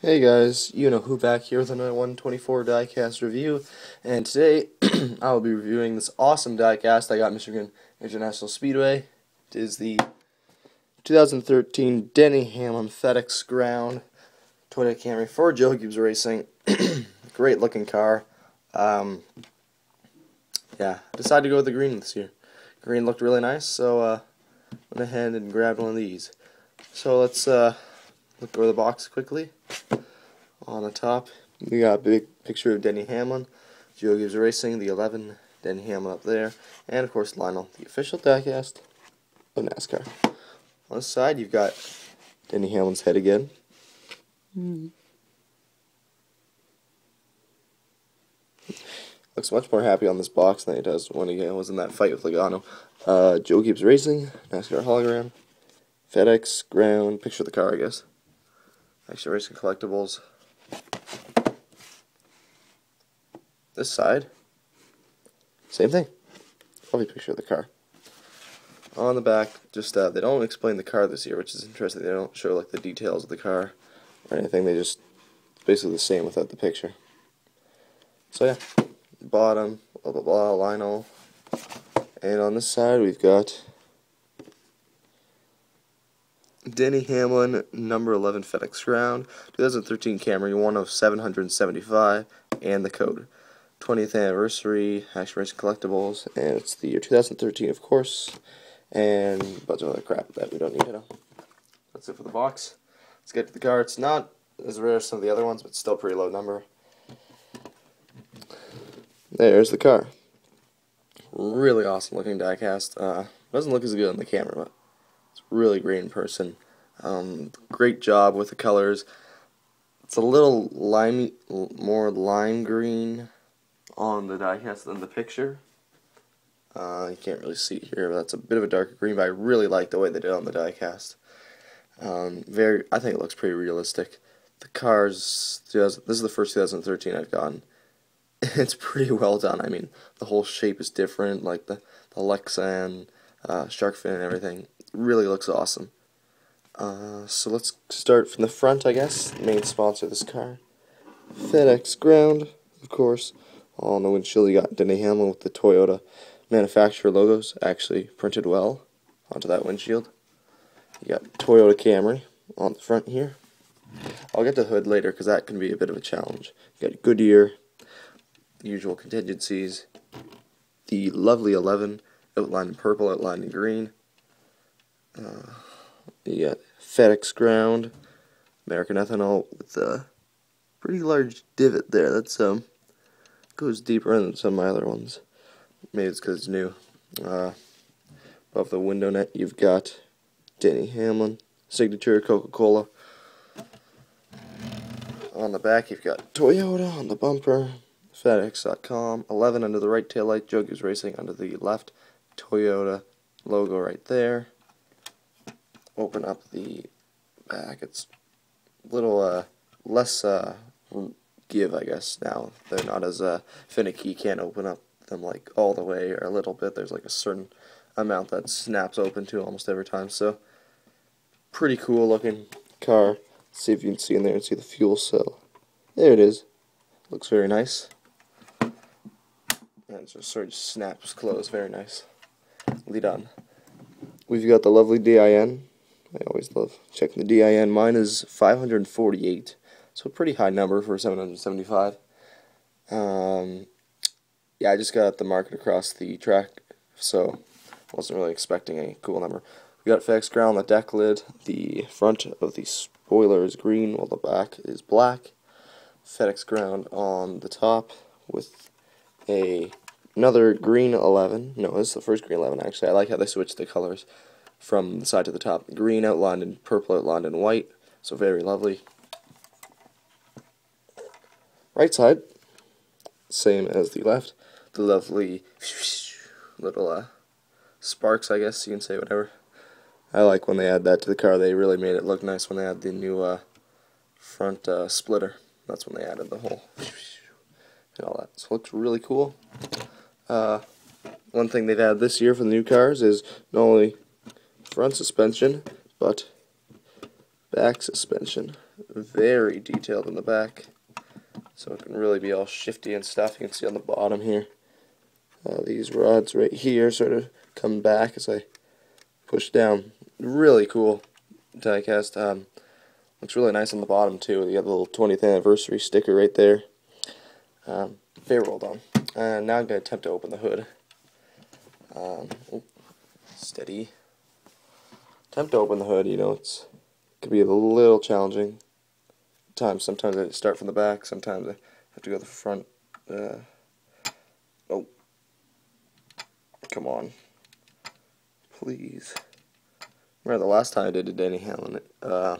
Hey guys, you know who back here with another 124 diecast review, and today I will be reviewing this awesome diecast I got Michigan International Speedway. It is the 2013 Denny Hamlin FedEx Ground Toyota Camry for Joe Gibbs Racing. Great looking car. Um, yeah, decided to go with the green this year. Green looked really nice, so uh, went ahead and grabbed one of these. So let's uh, look over the box quickly. On the top, we got a big picture of Denny Hamlin. Joe Gibbs Racing, the 11, Denny Hamlin up there. And of course, Lionel, the official diecast of NASCAR. On the side, you've got Denny Hamlin's head again. Mm. Looks much more happy on this box than he does when he was in that fight with Logano. Uh, Joe Gibbs Racing, NASCAR hologram, FedEx, ground, picture of the car, I guess. Action Racing Collectibles. This side, same thing. Probably picture of the car. On the back, just uh, they don't explain the car this year, which is interesting. They don't show like the details of the car or anything. They just basically the same without the picture. So yeah, bottom, blah blah blah, Lionel. And on this side, we've got Denny Hamlin, number 11 FedEx Ground, 2013 Camry, one of 775, and the code. 20th anniversary, Action Racing Collectibles, and it's the year 2013, of course, and a bunch of other crap that we don't need to know. That's it for the box. Let's get to the car. It's not as rare as some of the other ones, but still pretty low number. There's the car. Really awesome looking diecast. Uh, doesn't look as good on the camera, but really great in person. Um, great job with the colors. It's a little limey, more lime green on the diecast than the picture. Uh, you can't really see it here, but that's a bit of a darker green, but I really like the way they did on the diecast. Um, very, I think it looks pretty realistic. The cars, this is the first 2013 I've gotten. It's pretty well done. I mean, the whole shape is different, like the, the Lexan, uh, shark fin and everything. Really looks awesome. Uh, so let's start from the front, I guess. Main sponsor of this car. FedEx Ground, of course. On the windshield, you got Denny Hamlin with the Toyota manufacturer logos actually printed well onto that windshield. You got Toyota Camry on the front here. I'll get the hood later because that can be a bit of a challenge. You got Goodyear, the usual contingencies, the lovely 11 outlined in purple, outlined in green. Uh, you got FedEx ground, American ethanol with a pretty large divot there. That's um goes deeper than some of my other ones. Maybe it's because it's new. Uh, above the window net, you've got Denny Hamlin, signature Coca-Cola. On the back, you've got Toyota on the bumper, FedEx.com, 11 under the right tail light, Gibbs Racing under the left, Toyota logo right there. Open up the back. It's a little uh, less uh, give, I guess, now. They're not as uh, finicky. Can't open up them like all the way or a little bit. There's like a certain amount that snaps open to almost every time. So, pretty cool looking car. Let's see if you can see in there and see the fuel cell. There it is. Looks very nice. And just sort of snaps closed. Very nice. Lead on. We've got the lovely DIN. I always love checking the DIN. Mine is 548. So a pretty high number for 775. Um, yeah, I just got the market across the track, so wasn't really expecting a cool number. We got FedEx ground the deck lid. The front of the spoiler is green, while the back is black. FedEx ground on the top with a another green 11. No, this is the first green 11 actually. I like how they switched the colors from the side to the top. Green outlined in purple outlined in white, so very lovely. Right side, same as the left. The lovely little uh, sparks, I guess you can say, whatever. I like when they add that to the car. They really made it look nice when they had the new uh, front uh, splitter. That's when they added the whole and all that. So it looks really cool. Uh, one thing they've added this year for the new cars is not only front suspension, but back suspension very detailed in the back. So it can really be all shifty and stuff. You can see on the bottom here. Uh, these rods right here sort of come back as I push down. Really cool diecast. Um, looks really nice on the bottom too. You got the little 20th anniversary sticker right there. Um, very well done. And now I'm going to attempt to open the hood. Um, oh, steady. Attempt to open the hood, you know, it's it could be a little challenging. Times sometimes I start from the back, sometimes I have to go to the front. Uh, oh, come on, please. Remember the last time I did a Denny Hamlin uh,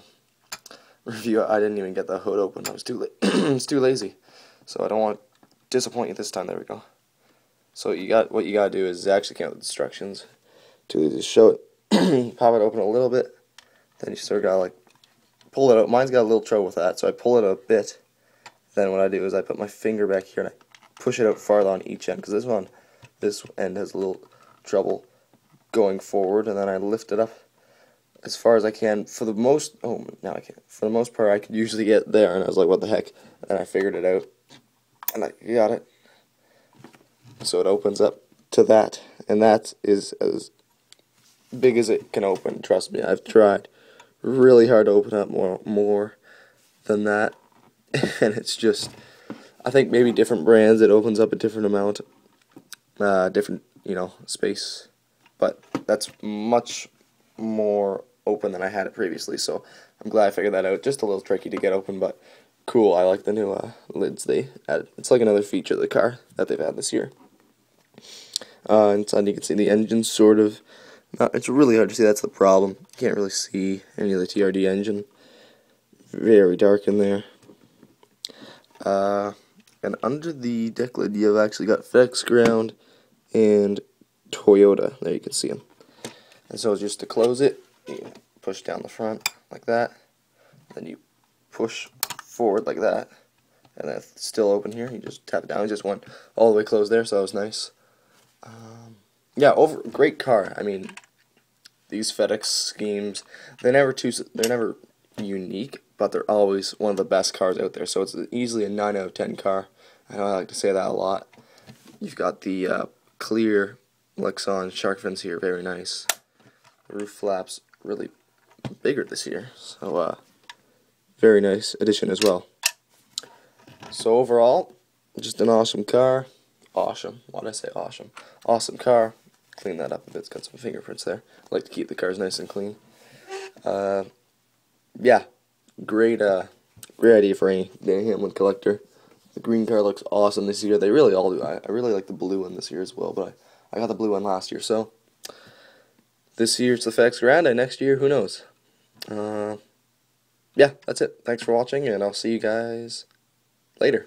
review, I didn't even get the hood open. I was too la I was too lazy, so I don't want to disappoint you this time. There we go. So you got what you gotta do is actually count the instructions. To just show it, pop it open a little bit, then you sort of gotta like pull it out. Mine's got a little trouble with that, so I pull it a bit. Then what I do is I put my finger back here and I push it out farther on each end because this one, this end has a little trouble going forward, and then I lift it up as far as I can. For the most, oh, now I can't. For the most part, I could usually get there, and I was like, what the heck? And I figured it out, and I got it. So it opens up to that, and that is as big as it can open. Trust me, I've tried really hard to open up more more than that, and it's just. I think maybe different brands it opens up a different amount, uh, different you know space, but that's much more open than I had it previously. So I'm glad I figured that out. Just a little tricky to get open, but cool. I like the new uh, lids they added. It's like another feature of the car that they've had this year. Uh, inside you can see the engine sort of. Not, it's really hard to see. That's the problem. You can't really see any of the TRD engine. Very dark in there. Uh, and under the deck lid, you've actually got FedEx Ground and Toyota. There you can see them. And so just to close it, you push down the front like that. Then you push forward like that. And that's still open here. You just tap it down. It just went all the way closed there, so that was nice. Um, yeah, over great car. I mean, these FedEx schemes, they're never too, they're never unique, but they're always one of the best cars out there. So it's easily a 9 out of 10 car. I know I like to say that a lot. You've got the uh, clear Lexan shark fins here, very nice. The roof flaps really bigger this year, so uh, very nice addition as well. So overall, just an awesome car. Awesome. Why did I say awesome? Awesome car. Clean that up a bit. It's got some fingerprints there. I like to keep the cars nice and clean. Uh, yeah, great, uh, great idea for any Hamlin collector. The green car looks awesome this year. They really all do. I, I really like the blue one this year as well, but I, I got the blue one last year, so this year it's the FedEx Grande. Next year, who knows? Uh, yeah, that's it. Thanks for watching, and I'll see you guys later.